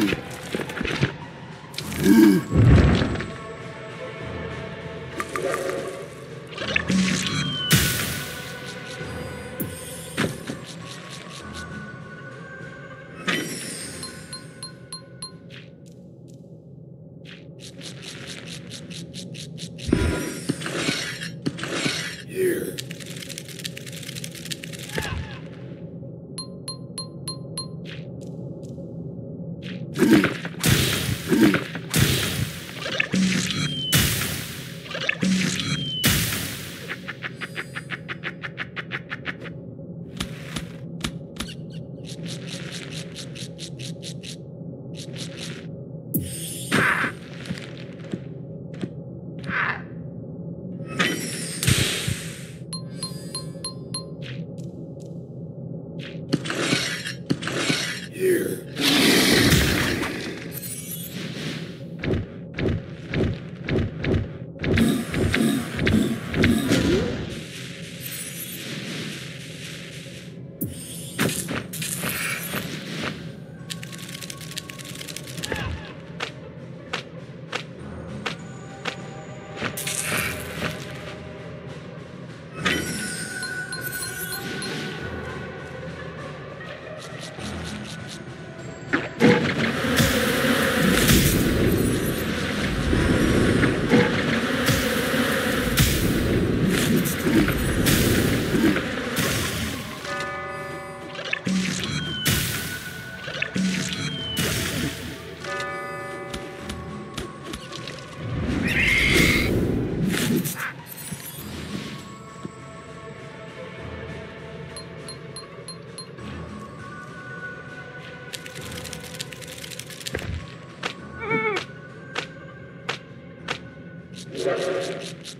Here. Here. Thank you.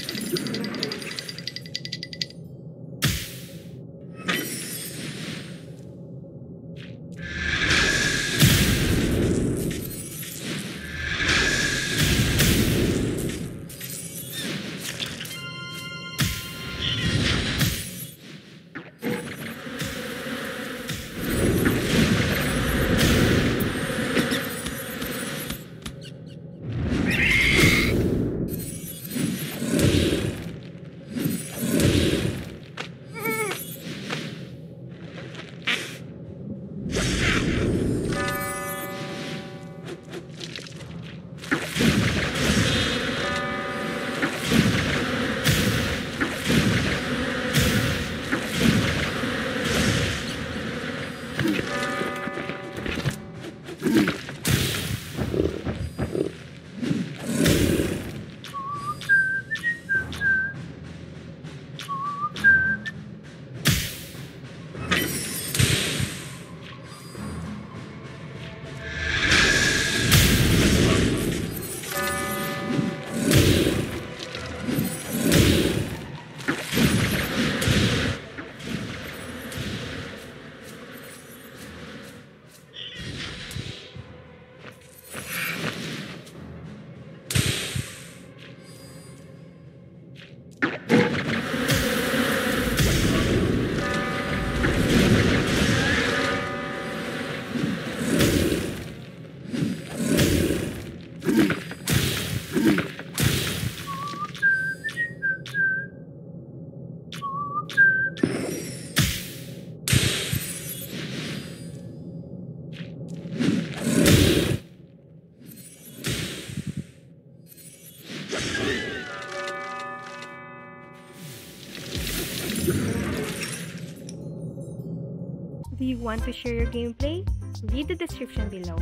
Do you want to share your gameplay? Read the description below.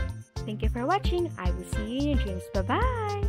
Thank you for watching. I will see you in your dreams. Bye-bye!